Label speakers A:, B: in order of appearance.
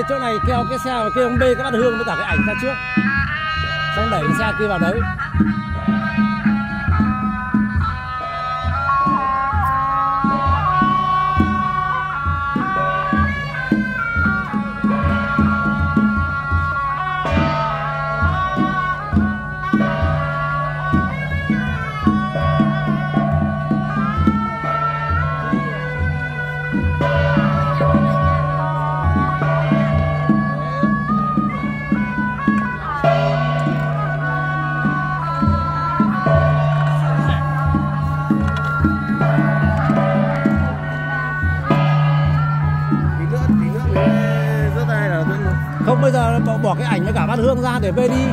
A: đây, chỗ này kéo cái xe kia ông bê cái bát hương với cả cái ảnh ra trước. Xong đẩy cái xe kia vào đấy.
B: Rất hay là
A: không bây giờ bỏ, bỏ cái ảnh với cả bát hương ra để về đi.